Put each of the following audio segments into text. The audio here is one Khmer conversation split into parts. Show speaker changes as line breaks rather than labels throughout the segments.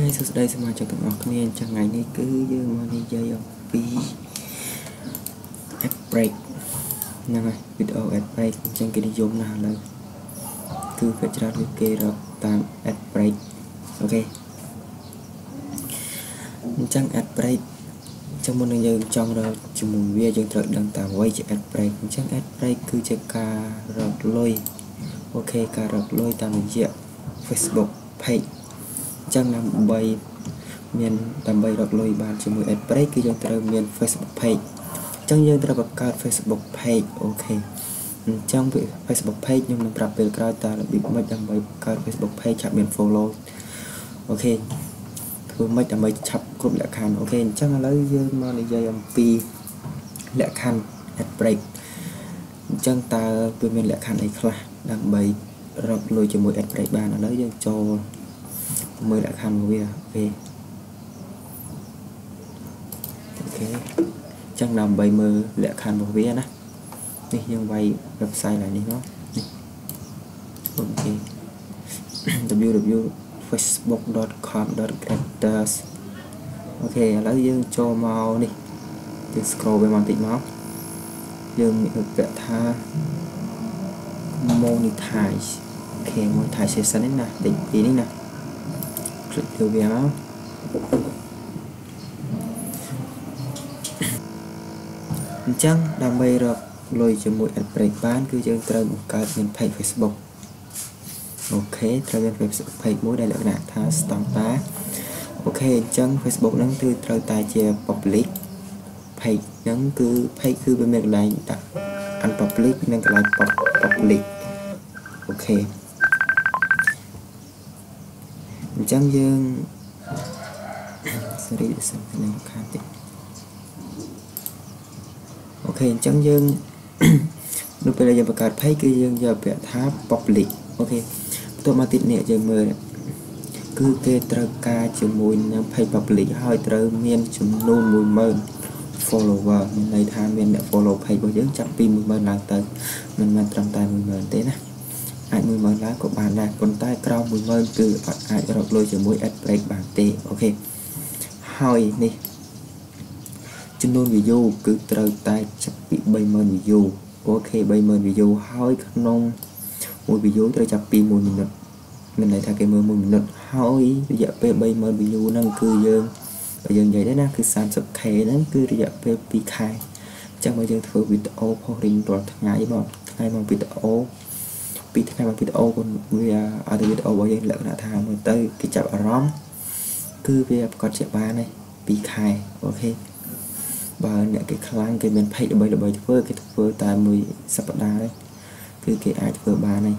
ខេសួស្តីសមាជិកទាំងអស់គ្នាអញ្ចឹងថ្ងៃនេះគឺយើងមកនិយាយអំពី ad break ហ្នឹងហើយវីដេអូ ad break អញ្ចឹងគេនិយមណាស់ឥឡូវគឺភាគច្រើនគឺគេរកតាម ad break អូខេអញ្ចឹង ad break ចឹងមុននឹងយើងចង់រកជាមួយវាយើងត្រូវដឹងតាមអ្វីជា ad break អញ្ចឹង ad break គឺជាការរកលុយokay ការរកលុយតាមរយៈ Facebook page អញ្ចឹងដើម្បីមានដើម្បីរកលុយបានជាមួយ ad break គឺយើងត្រូវមាន Facebook page អញ្ចឹងយើងត្រូវបង្កើត Facebook page okay អញ្ចឹង Facebook page ខ្ញុំនឹងប្រាប់ពេលក្រោយតើរបៀបម៉េចដើម្បីបង្កើត Facebook page ឆាប់មាន follow okay ធ្វើម៉េចដើម្បីឆាប់គ្រប់លក្ខខណ្ឌ okay អញ្ចឹងឥឡូវយើងមកនិយាយអំពីលក្ខខណ្ឌ ad break អញ្ចឹងតើវាមានលក្ខខណ្ឌអីខ្លះដើម្បីរកលុយជាមួយ ad break បានឥឡូវយើងចូល មើលលក្ខខណ្ឌរបស់វា okay okay អញ្ចឹងដើម្បីមើលលក្ខខណ្ឌរបស់វាណានេះយើងវាយ website ឡើងនេះមកនេះ okay www.facebook.com.creators okay ឥឡូវយើងចូលមកនេះយើង scroll វាមកបន្តិចមកយើងពាក្យថា monetize okay monetization នេះណាតិចពីនេះណា click លើវាមកអញ្ចឹងដើម្បីរកលុយជាមួយ ad break បានគឺយើងត្រូវបង្កើតមាន page Facebook okay ត្រូវមាន Facebook page មួយដែលលក្ខណៈថា standard okay អញ្ចឹង Facebook ហ្នឹងគឺត្រូវតែជា public page ហ្នឹងគឺ page គឺវាមានកន្លែងដាក់ unpublic និងកន្លែង public okay អញ្ចឹងយើង sorry សិនក្នុងខាងតិច okay អញ្ចឹងយើងនៅពេលដែលយើងបង្កើត page គឺយើងយកពាក្យថា public អូខេបន្ទាប់មកទៀតនេះយើងមើលគឺគេត្រូវការជាមួយនឹង page public ហើយត្រូវមានចំនួន10000 follower មានន័យថាមានអ្នក follow page របស់យើងចាប់ពី10000ឡើងទៅមិនមែនត្រឹមតែ10000ទេណា អាច10000ឡើងក៏បានដែរប៉ុន្តែក្រោម10000គឺអត់អាចរកលុយជាមួយ ad break បានទេអូខេហើយនេះចំនួន view គឺត្រូវតែចាប់ពី30000 view អូខេ30000 view ហើយក្នុងមួយ view ត្រូវចាប់ពី1មីនិតមានន័យថាគេមើល1មីនិតហើយរយៈពេល30000 view ហ្នឹងគឺយើងបើយើងនិយាយដែរណាគឺ 30k ហ្នឹងគឺរយៈពេល2ខែអញ្ចឹងបើយើងធ្វើវីដេអូផុសរៀងរាល់ថ្ងៃមកថ្ងៃមកវីដេអូ ពីថ្ងៃមកវីដេអូក៏វាអត់វីដេអូរបស់យើងលក្ខណៈថាមើលទៅគេចាប់អារម្មណ៍គឺវាប្រកាសជាបានហើយ2ខែ okay បើអ្នកគេខ្លាំងគេមាន page ល្បីល្បីធ្វើគេធ្វើតែមួយសប្តាហ៍ទេគឺគេអាចធ្វើបានហើយ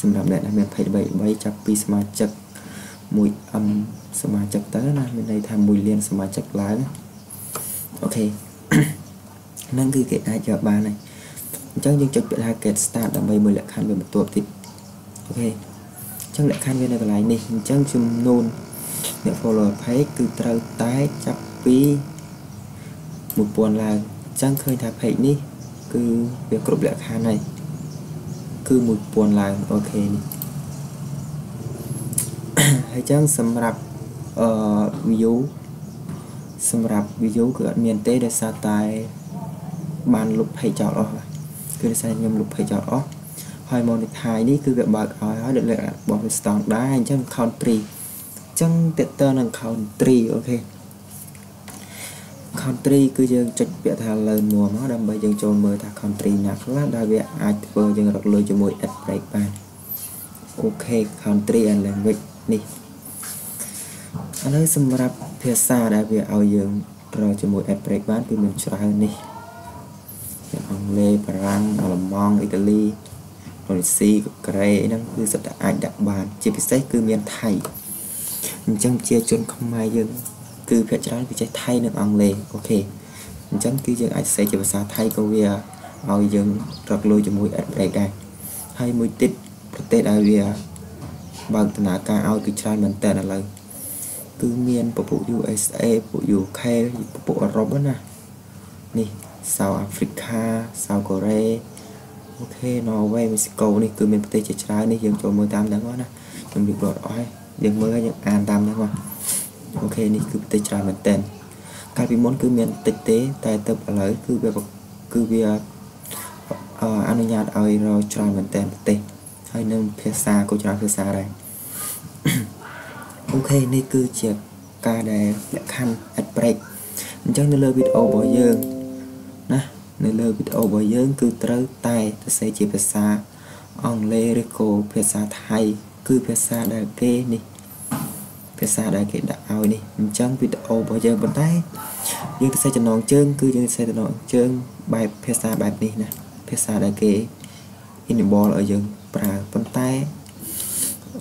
សម្រាប់អ្នកដែលមាន page ល្បីល្បីចាប់ពីសមាជិក 1M សមាជិកទៅណាមានន័យថា1លានសមាជិកឡើង okay ហ្នឹងគឺគេអាចយកបានហើយ អញ្ចឹងយើងចុចពាក្យថា get start ដើម្បីមើលលក្ខខណ្ឌវាបន្ទាប់ទៀត okay អញ្ចឹងលក្ខខណ្ឌវានៅកន្លែងនេះអញ្ចឹងចំនួនអ្នក follower page គឺត្រូវតែចាប់ពី1000ឡើងអញ្ចឹងឃើញថា page នេះ គឺវាគ្រប់លក្ខខណ្ឌហើយគឺ1000ឡើងអូខេនេះហើយចឹងសម្រាប់អឺ view សម្រាប់ view គឺអត់មានទេដោយសារតែបានលុប page ចោលអស់ គឺដោយសារខ្ញុំលុប page ចោលអស់ហើយ monetize នេះគឺវាបើកឲ្យហើយលើករបស់វា standard អញ្ចឹង country អញ្ចឹងតើតើនឹង country អូខេ country គឺយើងចុចពាក្យថា learn more មកដើម្បីយើងចូលមើលថា country ណាខ្លះដែលវាអាចធ្វើយើងរកលុយជាមួយ ad break បានអូខេ country and language នេះឥឡូវសម្រាប់ភាសាដែលវាឲ្យយើងរកជាមួយ ad break បានគឺមានច្រើននេះ ទាំងអង់គ្លេសបារាំងអាល្លឺម៉ង់អ៊ីតាលីឥណ្ឌូនេស៊ីកូរ៉េហ្នឹងគឺសុទ្ធតែអាចដាក់បាន ជាពិសេសគឺមានថៃអញ្ចឹងជាជនខ្មែរយើងគឺភាគច្រើនគឺចេះថៃនិងអង់គ្លេសអូខេអញ្ចឹងគឺយើងអាចសេជាភាសាថៃក៏វាឲ្យយើងរកលុយជាមួយ ad break ដែរហើយមួយទៀតប្រទេសដែលវាបើកដំណើរការឲ្យគឺច្រើនមែនតើឥឡូវគឺមានពពួក USA ពពួក UK ពពួកអឺរ៉ុបណានេះ South Africa South Korea okay Norway Mexico នេះគឺមានប្រទេសជាច្រើននេះយើងចូលមើលតាមហ្នឹងមកណាខ្ញុំរៀបរាប់អស់ហើយយើងមើលហើយយើងអានតាមហ្នឹងមក okay នេះគឺប្រទេសច្រើនមែនតើកាលពីមុនគឺមានតិចទេ តែទៅឥឡូវគឺវាគឺវាអនុញ្ញាតឲ្យរកច្រើនមែនតើប្រទេសហើយនឹងភាសាក៏ច្រើនភាសាដែរ okay នេះគឺជាការដែលលក្ខខណ្ឌ ad break អញ្ចឹងនៅលើវីដេអូរបស់យើងណា នៅលើវីដេអូរបស់យើង គឺត្រូវតែសរសេរជាភាសាអង់គ្លេសឬក៏ភាសាថៃ គឺភាសាដែលគេនេះភាសាដែលគេដាក់ឲ្យនេះអញ្ចឹងវីដេអូរបស់យើងប៉ុន្តែយើងទៅសេចំណងជើង គឺយើងសេចំណងជើងបែបភាសាបែបនេះណាភាសាដែលគេ enable ឲ្យយើងប្រើប៉ុន្តែ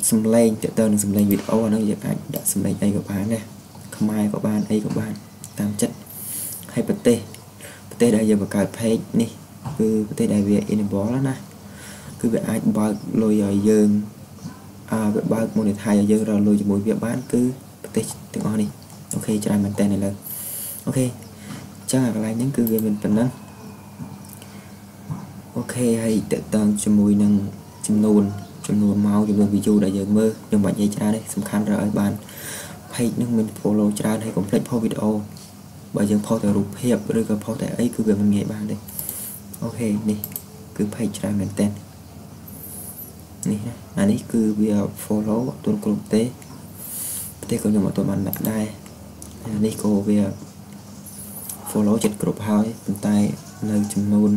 សំឡេងតទៅនឹងសំឡេងវីដេអូហ្នឹងយើងអាចដាក់សំឡេងអីក៏បានដែរខ្មែរក៏បានអីក៏បានតាមចិត្តហើយប្រទេស ប្រទេសដែលយើងបង្កើត page នេះគឺប្រទេសដែលវា enable ណាគឺវាអាចបើកលុយឲ្យយើងអើវាបើក monetize ឲ្យយើងរកលុយជាមួយវាបាន គឺប្រទេសទាំងអស់នេះអូខេច្រើនមែនតើឥឡូវអូខេអញ្ចឹងអាកន្លែងហ្នឹងគឺវាមានប៉ុណ្ណឹងអូខេហើយតើតើជាមួយនឹងចំនួនចំនួនមកចំនួន view ដែលយើងមើលខ្ញុំបាច់និយាយច្រើនទេសំខាន់រកឲ្យបាន page នឹងមាន follow ច្រើនហើយកុំភ្លេច post វីដេអូ បើយើង post តែរូបភាពឬក៏ post តែអីគឺវាមិនងាយបានទេអូខេនេះគឺ page ច្រើនមែនតើនេះណាអានេះគឺវា follow អត់ទាន់គ្រប់ទេប្រទេសក៏ខ្ញុំអត់ទាន់បានដាក់ដែរនេះក៏វា follow ចិត្តគ្រប់ហើយប៉ុន្តែនៅចំនួន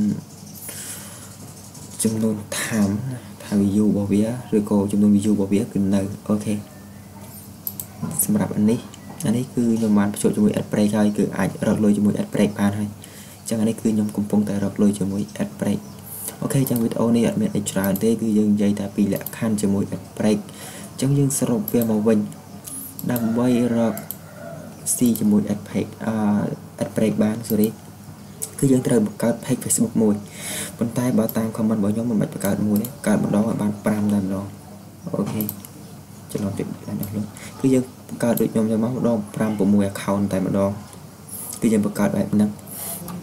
ចំនួន time ថា view របស់វាឬក៏ចំនួន view របស់វាគឺនៅអូខេសម្រាប់អានេះ អានេះគឺខ្ញុំបានបញ្ចូលជាមួយ ad break ហើយគឺអាចរកលុយជាមួយ ad break បានហើយអញ្ចឹងអានេះគឺខ្ញុំកំពុងតែរកលុយជាមួយ ad break អូខេចឹងវីដេអូនេះអត់មានអីច្រើនទេគឺយើងនិយាយតែពីលក្ខខណ្ឌជាមួយ ad break អញ្ចឹងយើងសរុបវាមកវិញដើម្បីរកស៊ីជាមួយ ad break អឺ ad break បាន sorry គឺយើងត្រូវបង្កើត page Facebook មួយប៉ុន្តែបើតាម comment របស់ខ្ញុំមិនបាច់បង្កើតមួយទេកើតម្ដងឲ្យបាន5តែម្ដងអូខេច្រឡំតិចតែដល់លោកគឺយើង បង្កើតដូចខ្ញុំចឹងមកម្ដង5 6 account តែម្ដងគឺយើងបង្កើតបែបហ្នឹង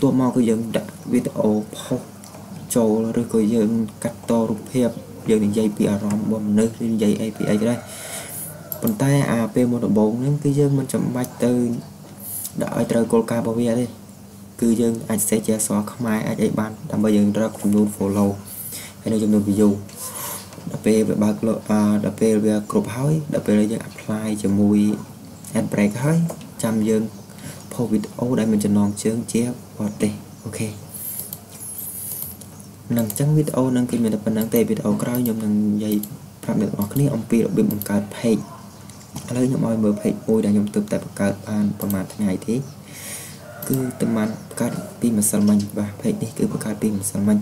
ទោះមកគឺយើងដាក់វីដេអូផុសចូលឬក៏យើងកាត់តរូបភាពយើងនិយាយពីអារម្មណ៍របស់មនុស្សឬនិយាយអីពីអីក៏ដែរប៉ុន្តែអាពេលមុនដំបូងហ្នឹងគឺយើងមិនចាំបាច់ទៅដាក់ឲ្យត្រូវគោលការណ៍របស់វាទេគឺយើងអាចសេជាអក្សរខ្មែរអាចអីបានដើម្បីយើងរកចំនួន follow ហើយនៅចំនួន view ដល់ ពេលវាបើកដល់ពេលវាគ្រប់ហើយដល់ពេលយើង apply ជាមួយ ad break ហើយចាំយើង post វីដេអូដែលមានចំណងជើងជាបរទេសអូខេនឹងអញ្ចឹងវីដេអូនឹងគឺមានតែប៉ុណ្្នឹងទេវីដេអូក្រោយខ្ញុំនឹងនិយាយប្រាប់អ្នកទាំងអស់គ្នាអំពីរបៀបបង្កើត page ឥឡូវខ្ញុំឲ្យមើល page មួយដែលខ្ញុំទើបតែបង្កើតបានប្រហែលថ្ងៃទេគឺតែបានបង្កើតពីម្សិលមិញបាទ page នេះគឺបង្កើតពីម្សិលមិញ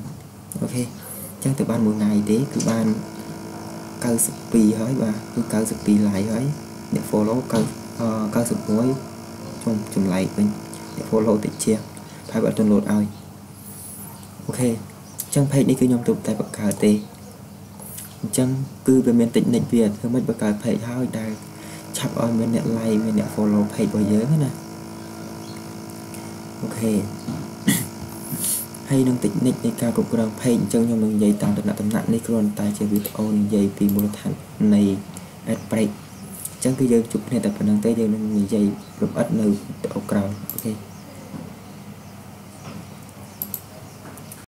អូខេអញ្ចឹងទៅបានមួយថ្ងៃទេគឺបាន 92ហើយបាទគឺ92 like ហើយអ្នក follow 91ខ្ញុំចម្លែកវិញអ្នក follow តិចជាងហើយបើអត់ download ឲ្យអូខេអញ្ចឹង page នេះគឺខ្ញុំទើបតែបង្កើតទេអញ្ចឹងគឺវាមានតិចនិចវាធ្វើម៉េចបង្កើត page ហើយដែលឆាប់ឲ្យមានអ្នក like មានអ្នក follow page របស់យើងណាអូខេ ហើយនឹងតិចនិចនៃការគ្រប់គ្រង page អញ្ចឹងខ្ញុំនឹងនិយាយតាមដំណាក់ដំណាក់នេះគ្រាន់តែជាវីដេអូនិយាយពីមូលដ្ឋាននៃ ad break អញ្ចឹងគឺយើងជួបគ្នាតែប៉ុណ្្នឹងទេយើងនឹងនិយាយលម្អិតនៅវីដេអូក្រោយអូខេ